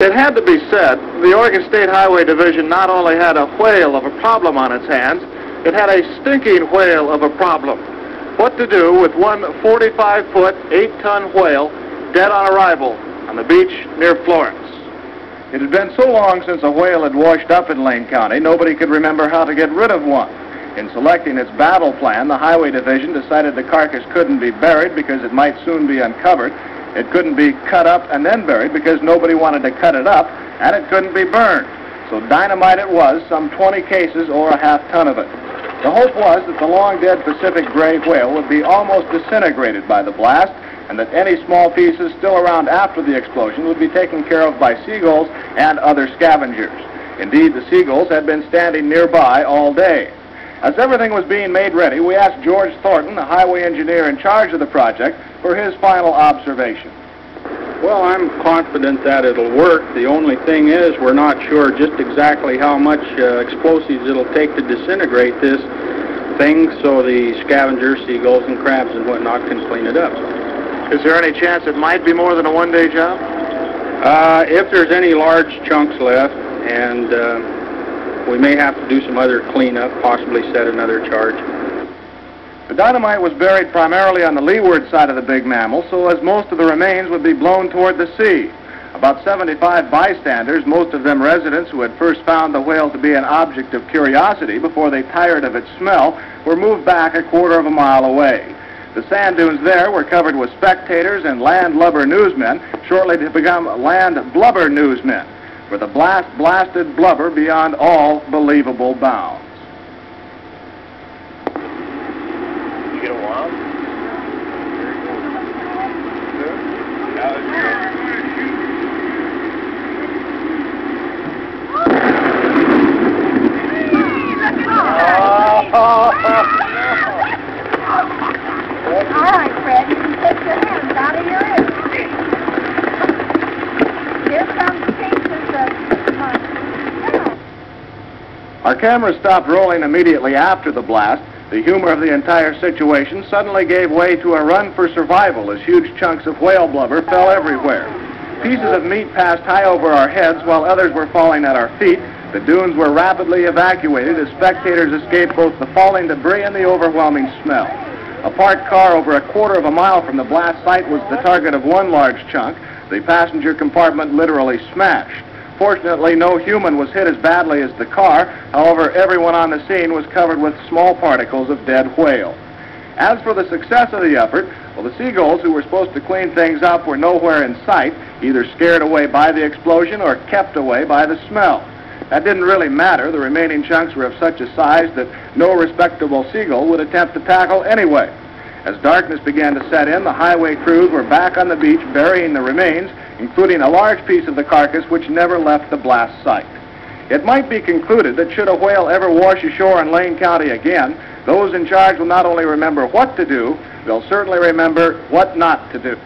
It had to be said, the Oregon State Highway Division not only had a whale of a problem on its hands, it had a stinking whale of a problem. What to do with one 45-foot, 8-ton whale dead on arrival on the beach near Florence? It had been so long since a whale had washed up in Lane County, nobody could remember how to get rid of one. In selecting its battle plan, the Highway Division decided the carcass couldn't be buried because it might soon be uncovered, it couldn't be cut up and then buried because nobody wanted to cut it up, and it couldn't be burned. So dynamite it was, some 20 cases or a half ton of it. The hope was that the long-dead Pacific gray whale would be almost disintegrated by the blast, and that any small pieces still around after the explosion would be taken care of by seagulls and other scavengers. Indeed, the seagulls had been standing nearby all day. As everything was being made ready, we asked George Thornton, the highway engineer in charge of the project, for his final observation. Well, I'm confident that it'll work. The only thing is we're not sure just exactly how much uh, explosives it'll take to disintegrate this thing so the scavengers, seagulls and crabs and whatnot can clean it up. Is there any chance it might be more than a one-day job? Uh, if there's any large chunks left, and uh, we may have to do some other cleanup, possibly set another charge. The dynamite was buried primarily on the leeward side of the big mammal, so as most of the remains would be blown toward the sea. About 75 bystanders, most of them residents who had first found the whale to be an object of curiosity before they tired of its smell, were moved back a quarter of a mile away. The sand dunes there were covered with spectators and landlubber newsmen, shortly to become land blubber newsmen, for the blast blasted blubber beyond all believable bounds. You get a wild? All right, Fred, you can take your hands out of your ears. Here comes pieces of... Our camera stopped rolling immediately after the blast. The humor of the entire situation suddenly gave way to a run for survival as huge chunks of whale blubber fell everywhere. Pieces of meat passed high over our heads while others were falling at our feet. The dunes were rapidly evacuated as spectators escaped both the falling debris and the overwhelming smell. A parked car over a quarter of a mile from the blast site was the target of one large chunk. The passenger compartment literally smashed. Fortunately, no human was hit as badly as the car. However, everyone on the scene was covered with small particles of dead whale. As for the success of the effort, well, the seagulls who were supposed to clean things up were nowhere in sight, either scared away by the explosion or kept away by the smell. That didn't really matter. The remaining chunks were of such a size that no respectable seagull would attempt to tackle anyway. As darkness began to set in, the highway crews were back on the beach burying the remains, including a large piece of the carcass which never left the blast site. It might be concluded that should a whale ever wash ashore in Lane County again, those in charge will not only remember what to do, they'll certainly remember what not to do.